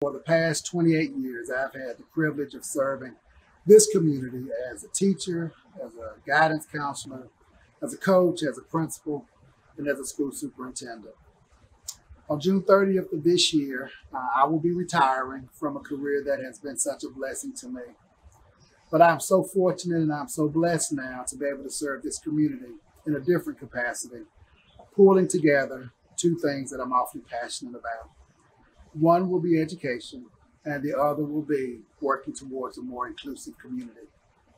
For the past 28 years, I've had the privilege of serving this community as a teacher, as a guidance counselor, as a coach, as a principal, and as a school superintendent. On June 30th of this year, uh, I will be retiring from a career that has been such a blessing to me. But I'm so fortunate and I'm so blessed now to be able to serve this community in a different capacity, pulling together two things that I'm awfully passionate about. One will be education, and the other will be working towards a more inclusive community.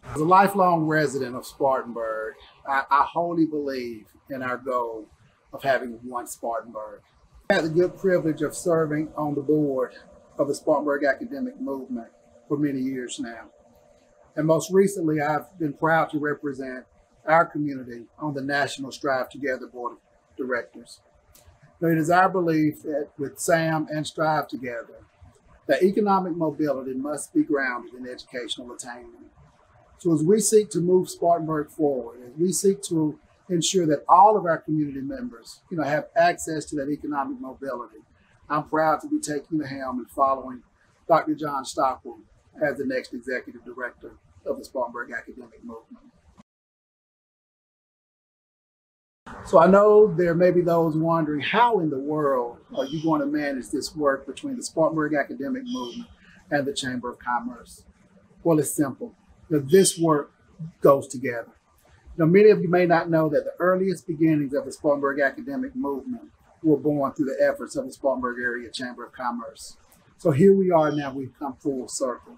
As a lifelong resident of Spartanburg, I, I wholly believe in our goal of having one Spartanburg. I had the good privilege of serving on the board of the Spartanburg Academic Movement for many years now. And most recently, I've been proud to represent our community on the National Strive Together Board of Directors. Now, it is our belief that with SAM and Strive Together, that economic mobility must be grounded in educational attainment. So as we seek to move Spartanburg forward, as we seek to ensure that all of our community members, you know, have access to that economic mobility, I'm proud to be taking the helm and following Dr. John Stockwell as the next executive director of the Spartanburg Academic Movement. So I know there may be those wondering how in the world are you going to manage this work between the Spartanburg Academic Movement and the Chamber of Commerce? Well, it's simple. This work goes together. Now, many of you may not know that the earliest beginnings of the Spartanburg Academic Movement were born through the efforts of the Spartanburg Area Chamber of Commerce. So here we are now, we've come full circle.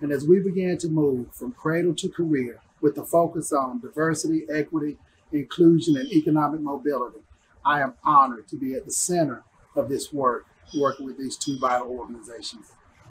And as we began to move from cradle to career with the focus on diversity, equity, inclusion, and economic mobility, I am honored to be at the center of this work, working with these two vital organizations.